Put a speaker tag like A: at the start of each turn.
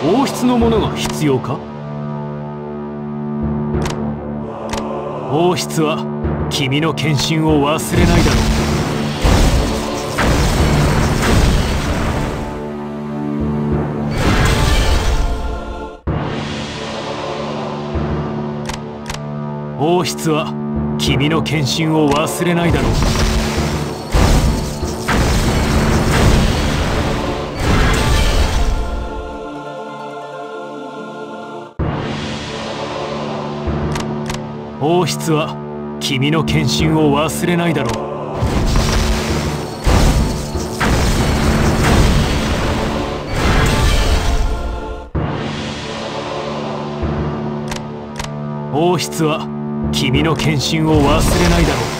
A: 王室のものが必要か？王室は君の献身を忘れないだろう。王室は君の献身を忘れないだろう。王室は君の献身を忘れないだろう。王室は君の献身を忘れないだろう。